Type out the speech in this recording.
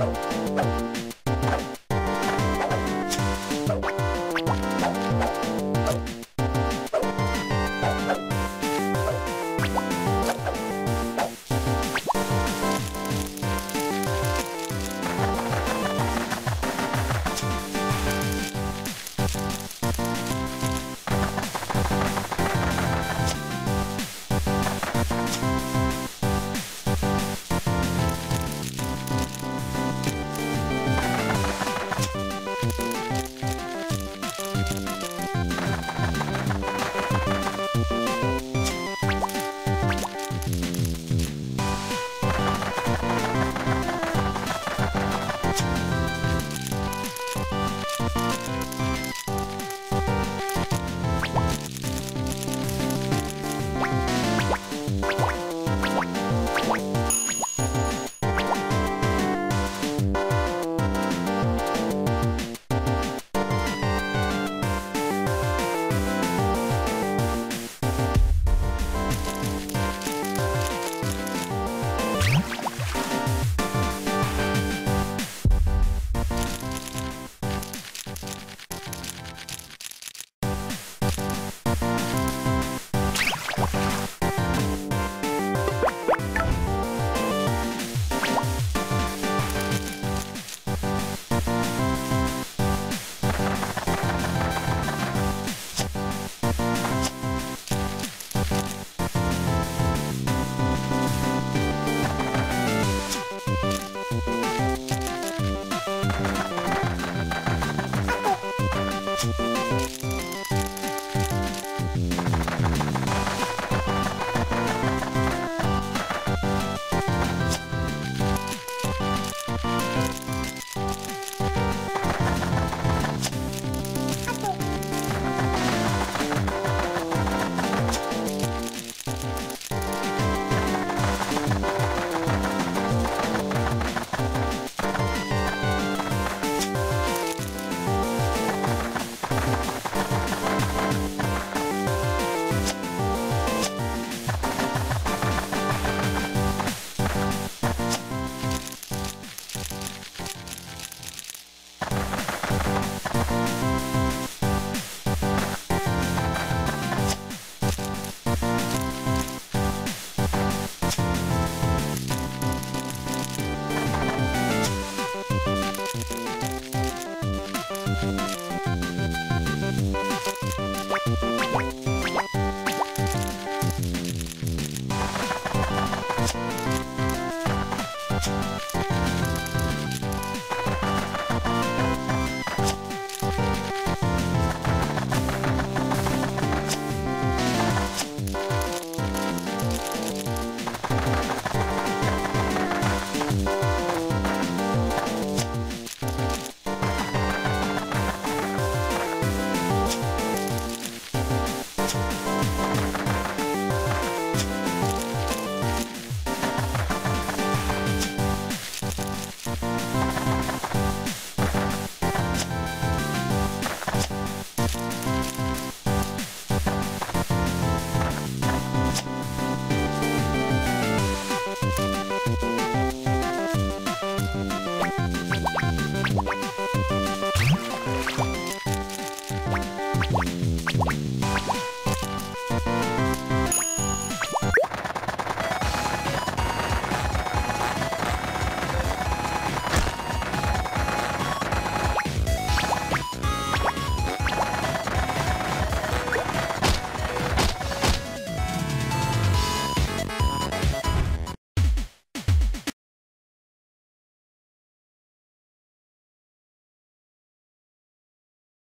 Natal.